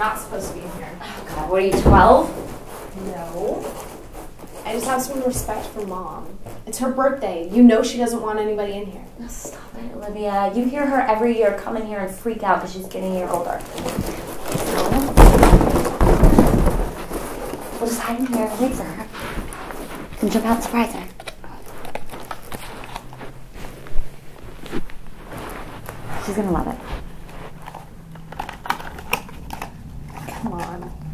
not supposed to be in here. Oh God, what are you, 12? No. I just have some respect for mom. It's her birthday. You know she doesn't want anybody in here. Oh, stop it, Olivia. You hear her every year come in here and freak out because she's getting a year older. We'll just hide in here and wait for her. And jump out and surprise her. She's gonna love it. Come on.